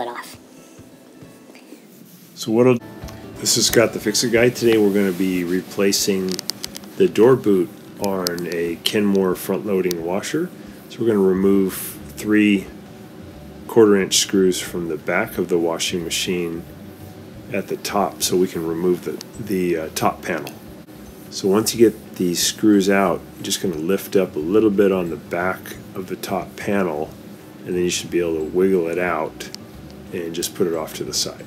it off. So what'll this is Scott the Fix It Guy. Today we're going to be replacing the door boot on a Kenmore front loading washer. So we're going to remove three quarter inch screws from the back of the washing machine at the top so we can remove the, the uh, top panel. So once you get these screws out, you're just going to lift up a little bit on the back of the top panel and then you should be able to wiggle it out and just put it off to the side.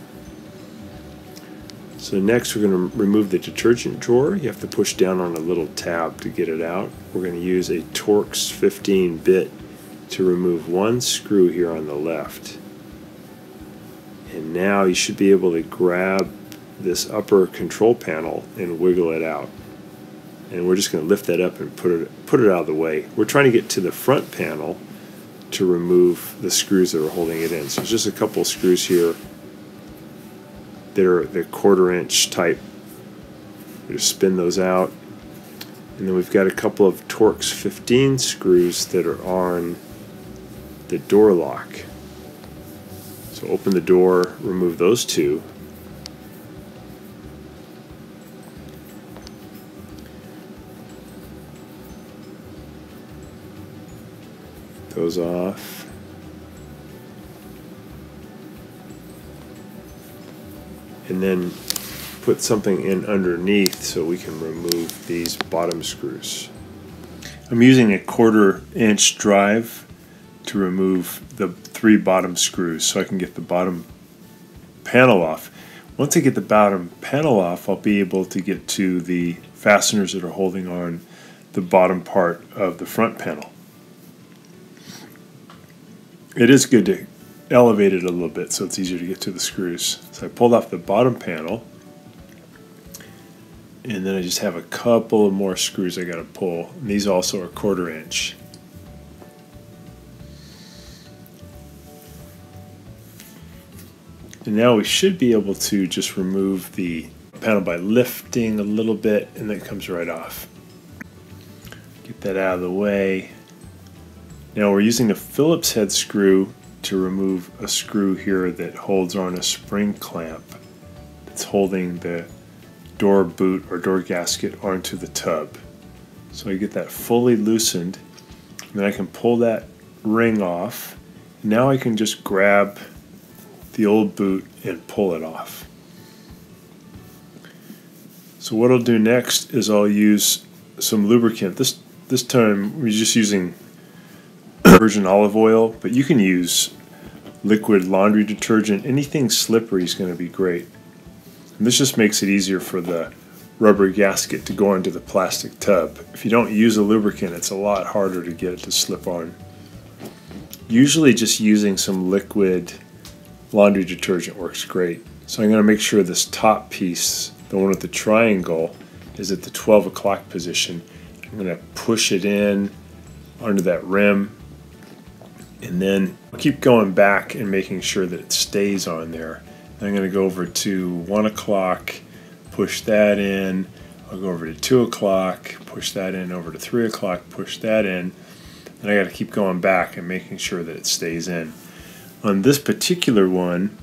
So next we're going to remove the detergent drawer. You have to push down on a little tab to get it out. We're going to use a Torx 15 bit to remove one screw here on the left. And now you should be able to grab this upper control panel and wiggle it out. And we're just going to lift that up and put it put it out of the way. We're trying to get to the front panel to remove the screws that are holding it in. So it's just a couple screws here that are the quarter inch type. Just spin those out. And then we've got a couple of Torx 15 screws that are on the door lock. So open the door, remove those two. Those off. And then put something in underneath so we can remove these bottom screws. I'm using a quarter inch drive to remove the three bottom screws so I can get the bottom panel off. Once I get the bottom panel off, I'll be able to get to the fasteners that are holding on the bottom part of the front panel. It is good to elevate it a little bit so it's easier to get to the screws. So I pulled off the bottom panel and then I just have a couple of more screws I got to pull. And these also are quarter inch. And now we should be able to just remove the panel by lifting a little bit and then it comes right off. Get that out of the way. Now we're using a Phillips head screw to remove a screw here that holds on a spring clamp that's holding the door boot or door gasket onto the tub. So I get that fully loosened, and then I can pull that ring off. Now I can just grab the old boot and pull it off. So what I'll do next is I'll use some lubricant. This this time we're just using virgin olive oil, but you can use liquid laundry detergent. Anything slippery is going to be great. And this just makes it easier for the rubber gasket to go into the plastic tub. If you don't use a lubricant, it's a lot harder to get it to slip on. Usually just using some liquid laundry detergent works great. So I'm going to make sure this top piece, the one with the triangle, is at the 12 o'clock position. I'm going to push it in under that rim and then I'll keep going back and making sure that it stays on there. I'm going to go over to 1 o'clock, push that in. I'll go over to 2 o'clock, push that in, over to 3 o'clock, push that in. And I got to keep going back and making sure that it stays in. On this particular one,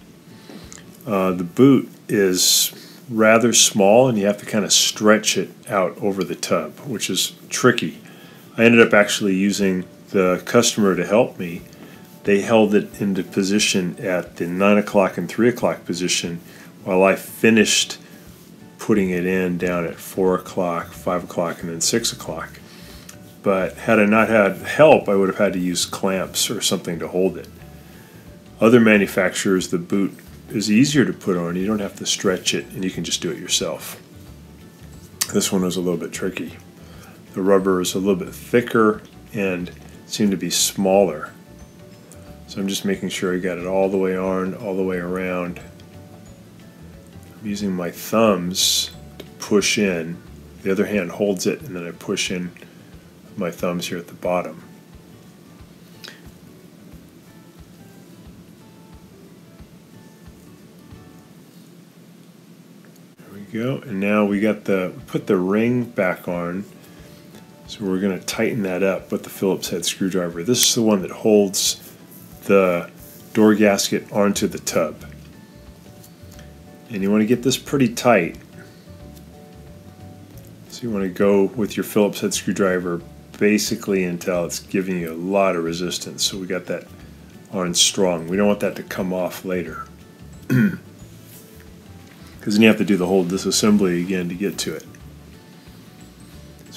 uh, the boot is rather small and you have to kind of stretch it out over the tub, which is tricky. I ended up actually using the customer to help me they held it into position at the 9 o'clock and 3 o'clock position while I finished putting it in down at 4 o'clock, 5 o'clock, and then 6 o'clock. But had I not had help, I would have had to use clamps or something to hold it. Other manufacturers, the boot is easier to put on. You don't have to stretch it, and you can just do it yourself. This one was a little bit tricky. The rubber is a little bit thicker and seemed to be smaller so I'm just making sure I got it all the way on, all the way around. I'm using my thumbs to push in. The other hand holds it and then I push in my thumbs here at the bottom. There we go. And now we got the put the ring back on. So we're going to tighten that up with the Phillips head screwdriver. This is the one that holds the door gasket onto the tub. And you want to get this pretty tight. So you want to go with your Phillips head screwdriver basically until it's giving you a lot of resistance. So we got that on strong. We don't want that to come off later. Because then you have to do the whole disassembly again to get to it.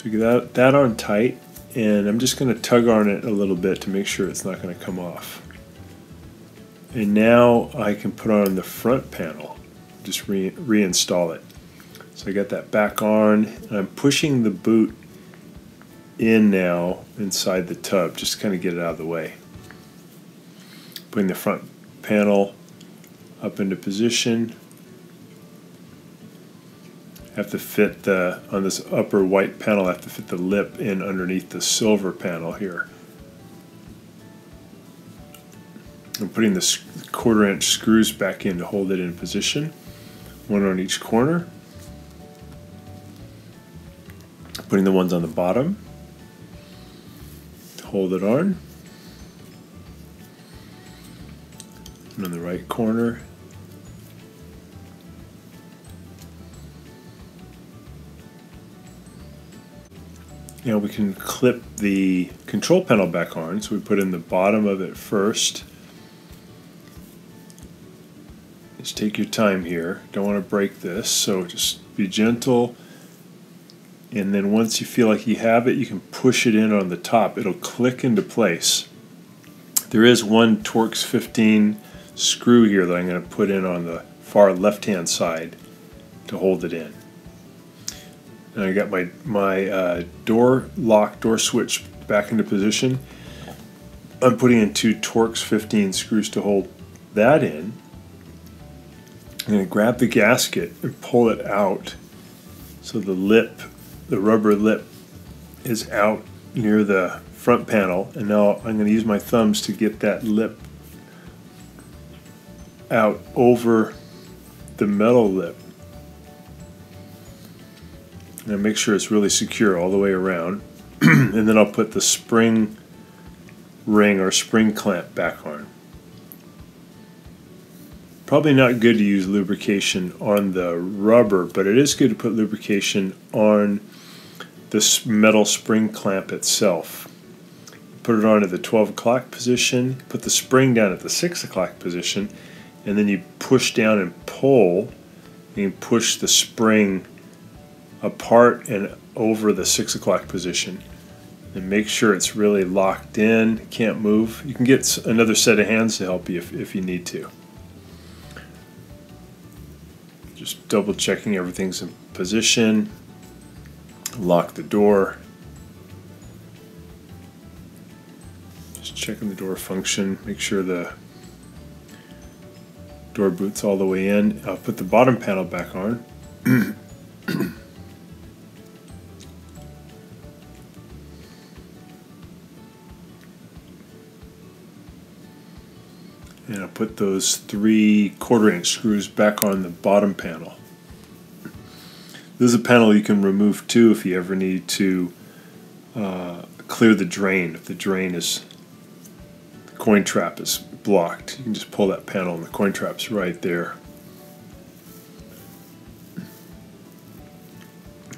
So get that, that on tight and I'm just going to tug on it a little bit to make sure it's not going to come off. And now I can put on the front panel, just re reinstall it. So I got that back on, and I'm pushing the boot in now inside the tub, just kind of get it out of the way. Putting the front panel up into position. Have to fit the, on this upper white panel, I have to fit the lip in underneath the silver panel here. I'm putting the quarter inch screws back in to hold it in position, one on each corner. Putting the ones on the bottom to hold it on. And on the right corner. Now we can clip the control panel back on, so we put in the bottom of it first Just take your time here. Don't want to break this, so just be gentle. And then once you feel like you have it, you can push it in on the top. It'll click into place. There is one Torx 15 screw here that I'm going to put in on the far left-hand side to hold it in. And I got my, my uh, door lock, door switch back into position. I'm putting in two Torx 15 screws to hold that in. I'm going to grab the gasket and pull it out so the lip, the rubber lip, is out near the front panel. And now I'm going to use my thumbs to get that lip out over the metal lip. And make sure it's really secure all the way around. and then I'll put the spring ring or spring clamp back on. Probably not good to use lubrication on the rubber, but it is good to put lubrication on this metal spring clamp itself. Put it on at the 12 o'clock position, put the spring down at the 6 o'clock position, and then you push down and pull, and push the spring apart and over the 6 o'clock position. And make sure it's really locked in, can't move. You can get another set of hands to help you if, if you need to. Just double checking everything's in position. Lock the door. Just checking the door function. Make sure the door boots all the way in. I'll put the bottom panel back on. and I'll put those three quarter inch screws back on the bottom panel. This is a panel you can remove too if you ever need to uh, clear the drain. If the drain is, the coin trap is blocked, you can just pull that panel and the coin trap's right there.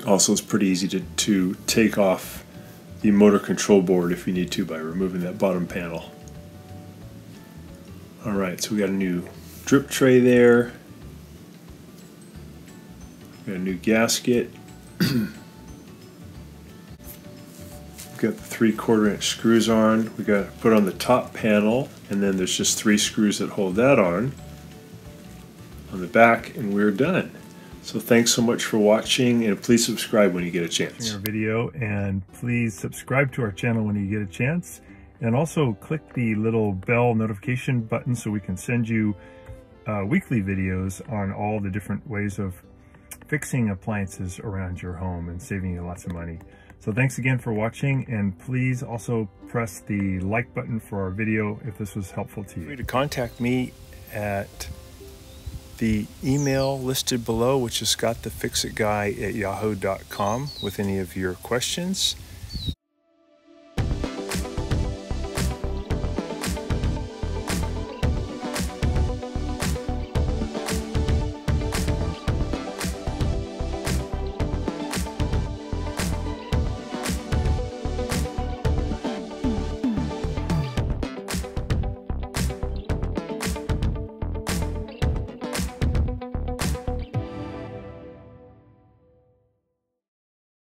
Also, it's pretty easy to, to take off the motor control board if you need to by removing that bottom panel. All right, so we got a new drip tray there. We got a new gasket. got the three quarter inch screws on. We got to put on the top panel, and then there's just three screws that hold that on on the back, and we're done. So thanks so much for watching, and please subscribe when you get a chance. Our video, and please subscribe to our channel when you get a chance. And also click the little bell notification button so we can send you uh, weekly videos on all the different ways of fixing appliances around your home and saving you lots of money. So thanks again for watching and please also press the like button for our video if this was helpful to you. Free to contact me at the email listed below, which is scottthefixitguy at yahoo.com with any of your questions.